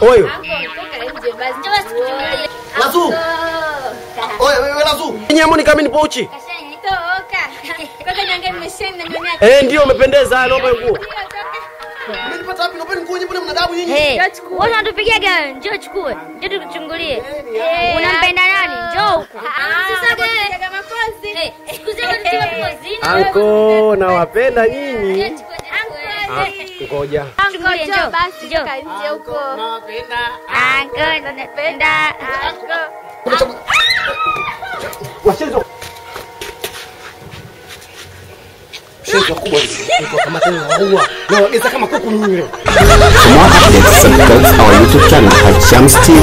Oyo. Lazu. Nyemo ni kama ni pochi. Eh, ndio umependeza naomba nguo. Wewe unatupigia gani? Njoo chukue. Njoo tukuchungulie. Unampenda nani? Njoo huko. Sasa wewe. Siku zote Anko, nawapenda nyinyi. Ngoja. Chungulie, njoo. Basi Njoo. toka nje huko. Anko, napenda. Washenzo. Shenzo kubwa kama tena waua. Nawageza kama kuku nyinyi more updates, our YouTube channel at Shams TV.